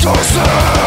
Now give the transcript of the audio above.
torso.